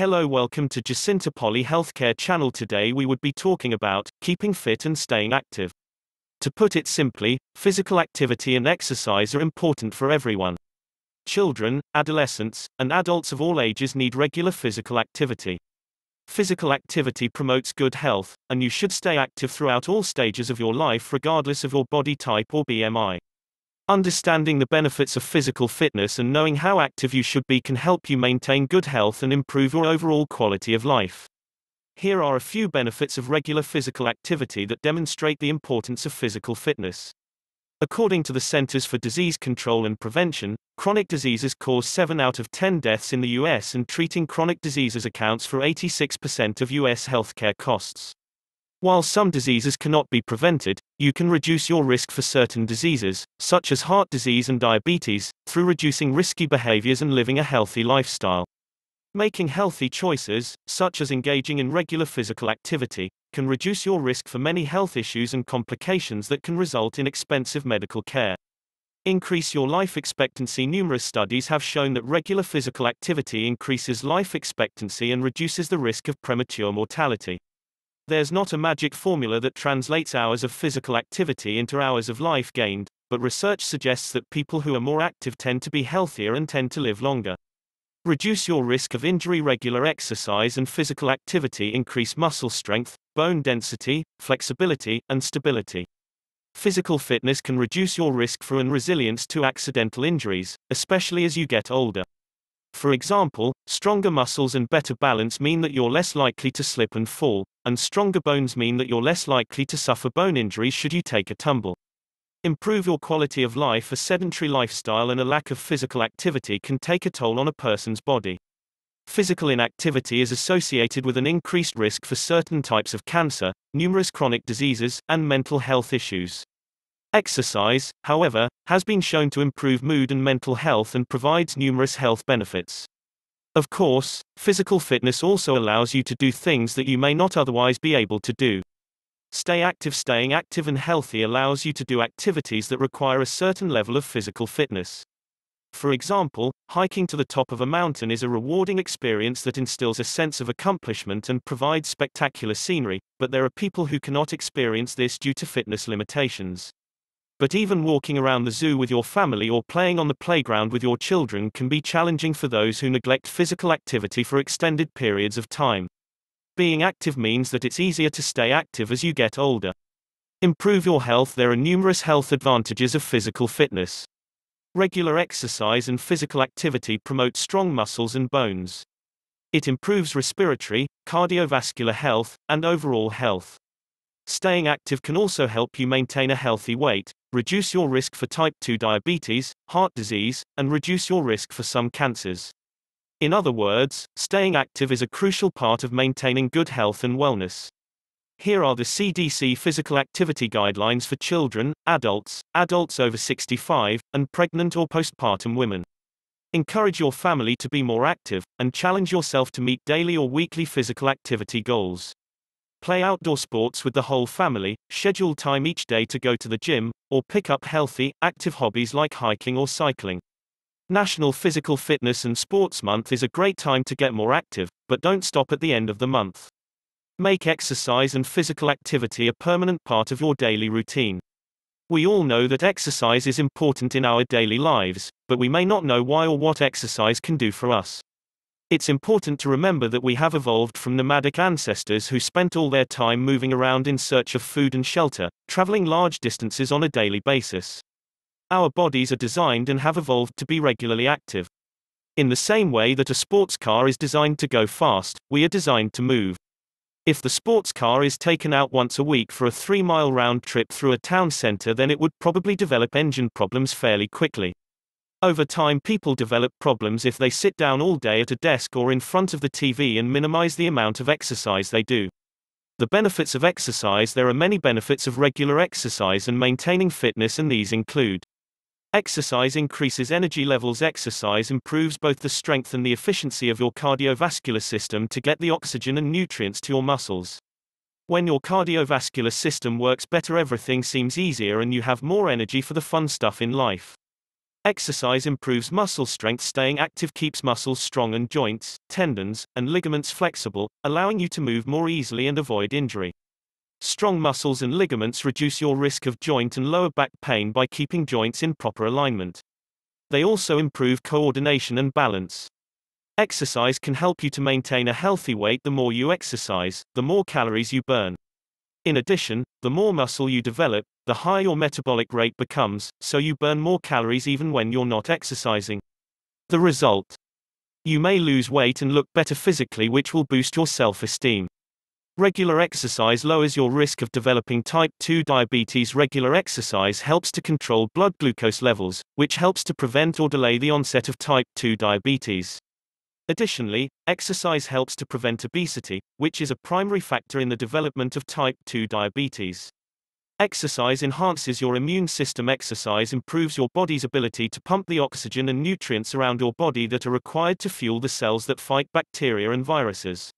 Hello, welcome to Jacinta Polley Healthcare Channel. Today we would be talking about keeping fit and staying active. To put it simply, physical activity and exercise are important for everyone. Children, adolescents, and adults of all ages need regular physical activity. Physical activity promotes good health, and you should stay active throughout all stages of your life regardless of your body type or BMI. Understanding the benefits of physical fitness and knowing how active you should be can help you maintain good health and improve your overall quality of life. Here are a few benefits of regular physical activity that demonstrate the importance of physical fitness. According to the Centers for Disease Control and Prevention, chronic diseases cause 7 out of 10 deaths in the US, and treating chronic diseases accounts for 86% of US healthcare costs. While some diseases cannot be prevented, you can reduce your risk for certain diseases, such as heart disease and diabetes, through reducing risky behaviors and living a healthy lifestyle. Making healthy choices, such as engaging in regular physical activity, can reduce your risk for many health issues and complications that can result in expensive medical care. Increase your life expectancy. Numerous studies have shown that regular physical activity increases life expectancy and reduces the risk of premature mortality. There's not a magic formula that translates hours of physical activity into hours of life gained, but research suggests that people who are more active tend to be healthier and tend to live longer. Reduce your risk of injury. Regular exercise and physical activity increase muscle strength, bone density, flexibility, and stability. Physical fitness can reduce your risk for and resilience to accidental injuries, especially as you get older. For example, stronger muscles and better balance mean that you're less likely to slip and fall, and stronger bones mean that you're less likely to suffer bone injuries should you take a tumble. Improve your quality of life. A sedentary lifestyle and a lack of physical activity can take a toll on a person's body. Physical inactivity is associated with an increased risk for certain types of cancer, numerous chronic diseases, and mental health issues. Exercise, however, has been shown to improve mood and mental health and provides numerous health benefits. Of course, physical fitness also allows you to do things that you may not otherwise be able to do. Stay active Staying active and healthy allows you to do activities that require a certain level of physical fitness. For example, hiking to the top of a mountain is a rewarding experience that instills a sense of accomplishment and provides spectacular scenery, but there are people who cannot experience this due to fitness limitations. But even walking around the zoo with your family or playing on the playground with your children can be challenging for those who neglect physical activity for extended periods of time. Being active means that it's easier to stay active as you get older. Improve your health. There are numerous health advantages of physical fitness. Regular exercise and physical activity promote strong muscles and bones. It improves respiratory, cardiovascular health, and overall health. Staying active can also help you maintain a healthy weight, reduce your risk for type 2 diabetes, heart disease, and reduce your risk for some cancers. In other words, staying active is a crucial part of maintaining good health and wellness. Here are the CDC physical activity guidelines for children, adults, adults over 65, and pregnant or postpartum women. Encourage your family to be more active, and challenge yourself to meet daily or weekly physical activity goals. Play outdoor sports with the whole family, schedule time each day to go to the gym, or pick up healthy, active hobbies like hiking or cycling. National Physical Fitness and Sports Month is a great time to get more active, but don't stop at the end of the month. Make exercise and physical activity a permanent part of your daily routine. We all know that exercise is important in our daily lives, but we may not know why or what exercise can do for us. It's important to remember that we have evolved from nomadic ancestors who spent all their time moving around in search of food and shelter, traveling large distances on a daily basis. Our bodies are designed and have evolved to be regularly active. In the same way that a sports car is designed to go fast, we are designed to move. If the sports car is taken out once a week for a three mile round trip through a town center, then it would probably develop engine problems fairly quickly. Over time, people develop problems if they sit down all day at a desk or in front of the TV and minimize the amount of exercise they do. The benefits of exercise There are many benefits of regular exercise and maintaining fitness, and these include Exercise increases energy levels. Exercise improves both the strength and the efficiency of your cardiovascular system to get the oxygen and nutrients to your muscles. When your cardiovascular system works better, everything seems easier and you have more energy for the fun stuff in life. Exercise improves muscle strength. Staying active keeps muscles strong and joints, tendons, and ligaments flexible, allowing you to move more easily and avoid injury. Strong muscles and ligaments reduce your risk of joint and lower back pain by keeping joints in proper alignment. They also improve coordination and balance. Exercise can help you to maintain a healthy weight. The more you exercise, the more calories you burn. In addition, the more muscle you develop, the higher your metabolic rate becomes, so you burn more calories even when you're not exercising. The result? You may lose weight and look better physically, which will boost your self esteem. Regular exercise lowers your risk of developing type 2 diabetes. Regular exercise helps to control blood glucose levels, which helps to prevent or delay the onset of type 2 diabetes. Additionally, exercise helps to prevent obesity, which is a primary factor in the development of type 2 diabetes. Exercise enhances your immune system. Exercise improves your body's ability to pump the oxygen and nutrients around your body that are required to fuel the cells that fight bacteria and viruses.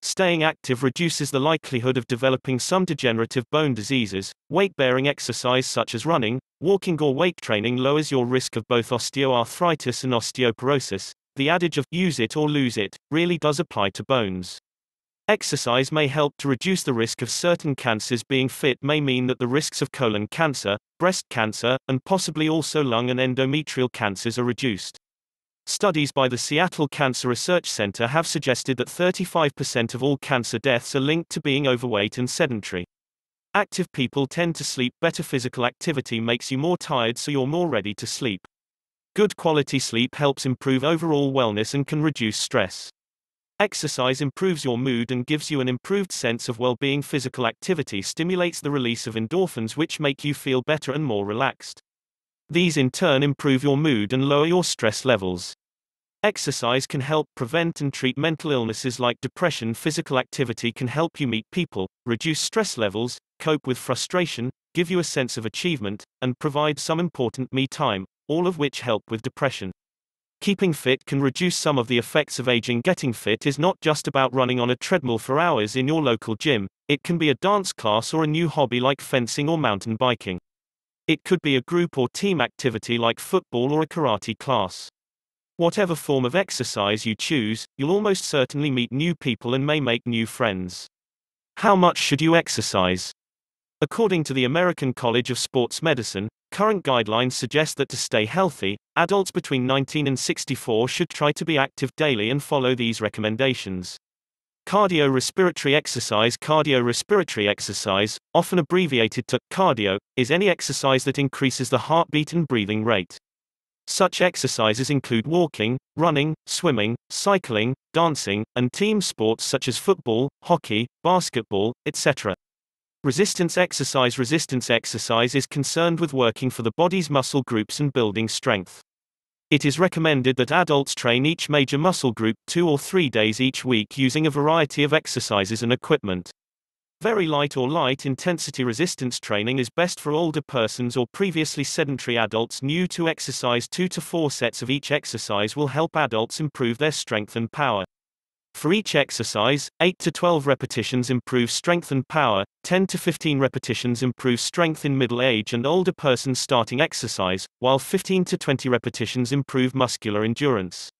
Staying active reduces the likelihood of developing some degenerative bone diseases. Weight bearing exercise such as running, walking, or weight training lowers your risk of both osteoarthritis and osteoporosis. The adage of use it or lose it really does apply to bones. Exercise may help to reduce the risk of certain cancers. Being fit may mean that the risks of colon cancer, breast cancer, and possibly also lung and endometrial cancers are reduced. Studies by the Seattle Cancer Research Center have suggested that 35% of all cancer deaths are linked to being overweight and sedentary. Active people tend to sleep better. Physical activity makes you more tired, so you're more ready to sleep. Good quality sleep helps improve overall wellness and can reduce stress. Exercise improves your mood and gives you an improved sense of well being. Physical activity stimulates the release of endorphins, which make you feel better and more relaxed. These in turn improve your mood and lower your stress levels. Exercise can help prevent and treat mental illnesses like depression. Physical activity can help you meet people, reduce stress levels, cope with frustration, give you a sense of achievement, and provide some important me time, all of which help with depression. Keeping fit can reduce some of the effects of aging. Getting fit is not just about running on a treadmill for hours in your local gym, it can be a dance class or a new hobby like fencing or mountain biking. It could be a group or team activity like football or a karate class. Whatever form of exercise you choose, you'll almost certainly meet new people and may make new friends. How much should you exercise? According to the American College of Sports Medicine, current guidelines suggest that to stay healthy, adults between 19 and 64 should try to be active daily and follow these recommendations. Cardiorespiratory exercise Cardiorespiratory exercise, often abbreviated to cardio, is any exercise that increases the heartbeat and breathing rate. Such exercises include walking, running, swimming, cycling, dancing, and team sports such as football, hockey, basketball, etc. Resistance exercise Resistance exercise is concerned with working for the body's muscle groups and building strength. It is recommended that adults train each major muscle group two or three days each week using a variety of exercises and equipment. Very light or light intensity resistance training is best for older persons or previously sedentary adults new to exercise. Two to four sets of each exercise will help adults improve their strength and power. For each exercise, 8 to 12 repetitions improve strength and power, 10 to 15 repetitions improve strength in middle age and older persons starting exercise, while 15 to 20 repetitions improve muscular endurance.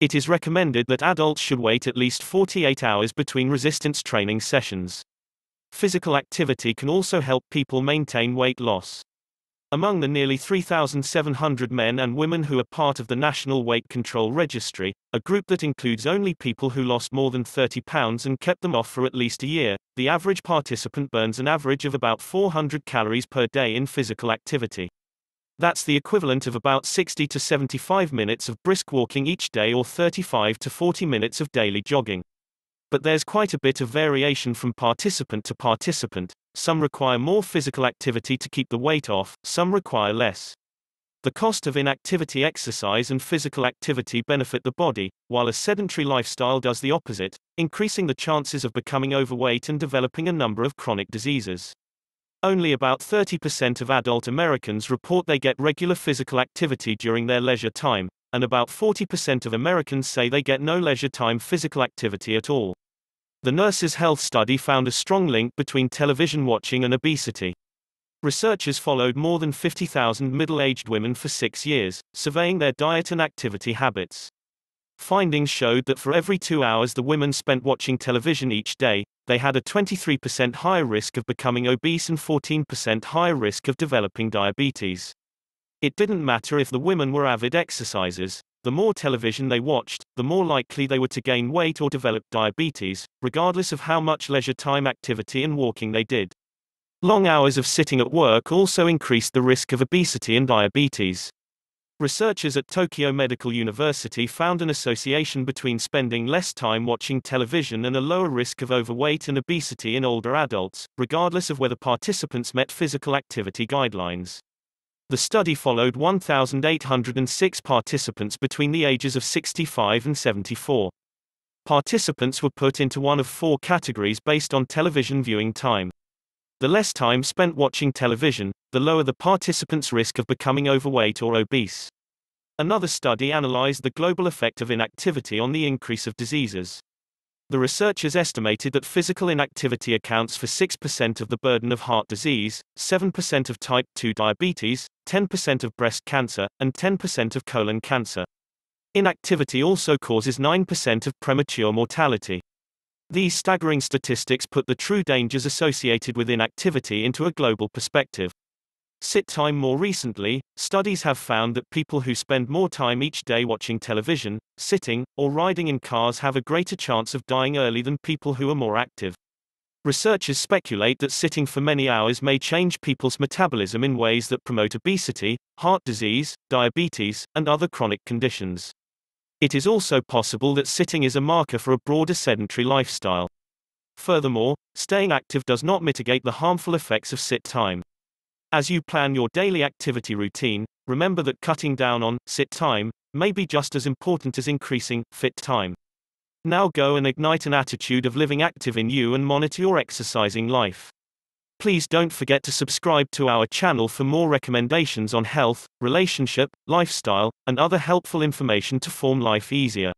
It is recommended that adults should wait at least 48 hours between resistance training sessions. Physical activity can also help people maintain weight loss. Among the nearly 3,700 men and women who are part of the National Weight Control Registry, a group that includes only people who lost more than 30 pounds and kept them off for at least a year, the average participant burns an average of about 400 calories per day in physical activity. That's the equivalent of about 60 to 75 minutes of brisk walking each day or 35 to 40 minutes of daily jogging. But there's quite a bit of variation from participant to participant, some require more physical activity to keep the weight off, some require less. The cost of inactivity exercise and physical activity benefit the body, while a sedentary lifestyle does the opposite, increasing the chances of becoming overweight and developing a number of chronic diseases. Only about 30% of adult Americans report they get regular physical activity during their leisure time, and about 40% of Americans say they get no leisure time physical activity at all. The Nurses' Health Study found a strong link between television watching and obesity. Researchers followed more than 50,000 middle aged women for six years, surveying their diet and activity habits. Findings showed that for every two hours the women spent watching television each day, they had a 23% higher risk of becoming obese and 14% higher risk of developing diabetes. It didn't matter if the women were avid exercisers, the more television they watched, the more likely they were to gain weight or develop diabetes, regardless of how much leisure time activity and walking they did. Long hours of sitting at work also increased the risk of obesity and diabetes. Researchers at Tokyo Medical University found an association between spending less time watching television and a lower risk of overweight and obesity in older adults, regardless of whether participants met physical activity guidelines. The study followed 1,806 participants between the ages of 65 and 74. Participants were put into one of four categories based on television viewing time. The less time spent watching television, the lower the participant's risk of becoming overweight or obese. Another study analyzed the global effect of inactivity on the increase of diseases. The researchers estimated that physical inactivity accounts for 6% of the burden of heart disease, 7% of type 2 diabetes, 10% of breast cancer, and 10% of colon cancer. Inactivity also causes 9% of premature mortality. These staggering statistics put the true dangers associated with inactivity into a global perspective. Sit time More recently, studies have found that people who spend more time each day watching television, sitting, or riding in cars have a greater chance of dying early than people who are more active. Researchers speculate that sitting for many hours may change people's metabolism in ways that promote obesity, heart disease, diabetes, and other chronic conditions. It is also possible that sitting is a marker for a broader sedentary lifestyle. Furthermore, staying active does not mitigate the harmful effects of sit time. As you plan your daily activity routine, remember that cutting down on sit time may be just as important as increasing fit time. Now go and ignite an attitude of living active in you and monitor your exercising life. Please don't forget to subscribe to our channel for more recommendations on health, relationship, lifestyle, and other helpful information to form life easier.